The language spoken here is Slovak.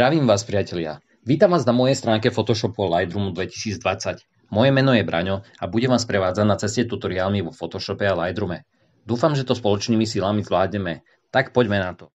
Zdravím vás, priatelia. Vítam vás na mojej stránke Photoshopu Lightroomu 2020. Moje meno je Braňo a budem vás prevádzať na ceste tutoriálmi vo Photoshope a Lightroome. Dúfam, že to spoločnými silami zvládneme. Tak poďme na to.